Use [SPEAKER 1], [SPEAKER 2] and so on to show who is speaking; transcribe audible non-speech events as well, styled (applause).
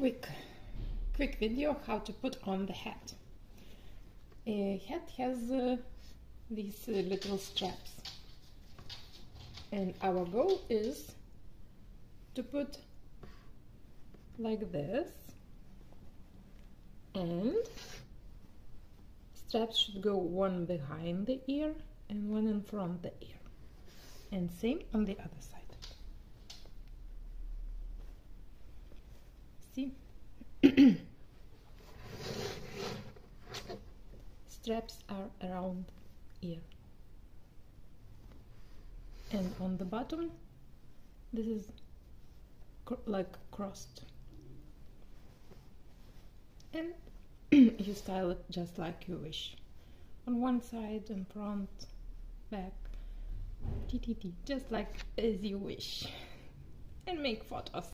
[SPEAKER 1] quick quick video how to put on the hat. A hat has uh, these uh, little straps. And our goal is to put like this. And straps should go one behind the ear and one in front the ear. And same on the other side see (coughs) straps are around here. And on the bottom this is cr like crossed. And (coughs) you style it just like you wish. On one side and front back. Just like as you wish. (laughs) And make photos